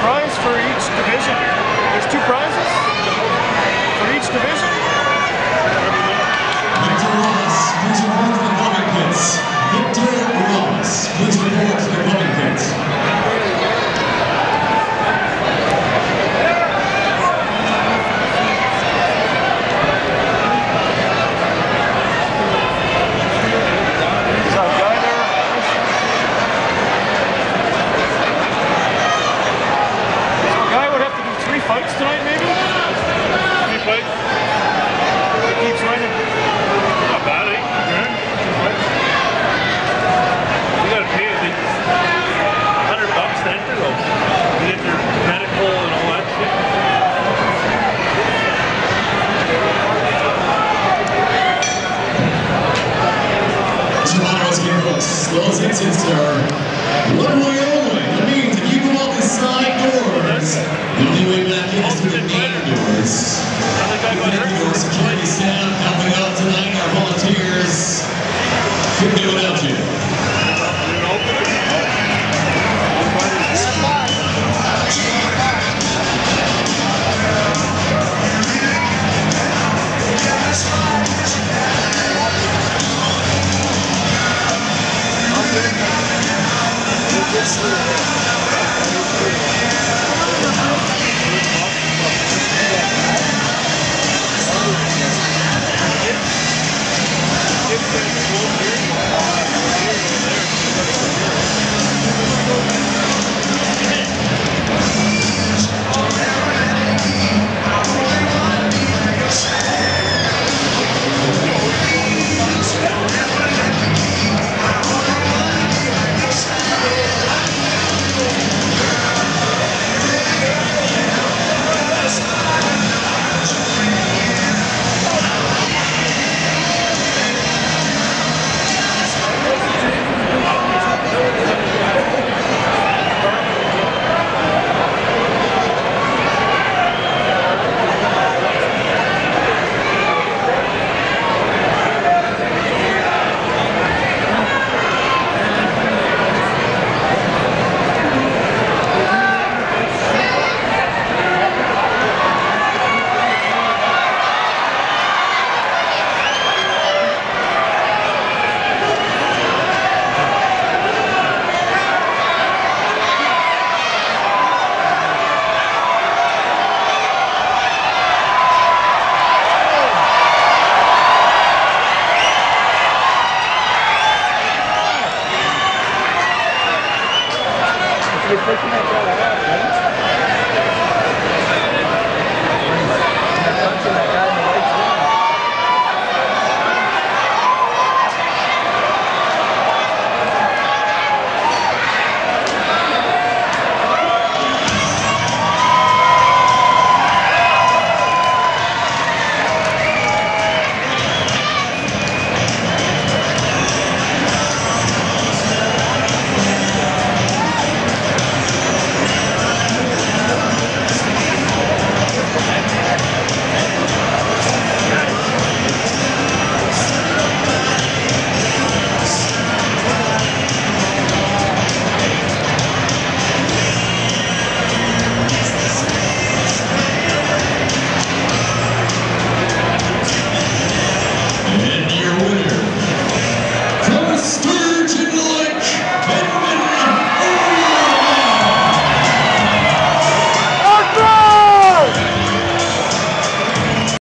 prize? For each division? There's two prizes Tomorrow's heroes, those incidents are one way only. That means if you go out the side doors, the only way back in is through the main doors. depois como é que ela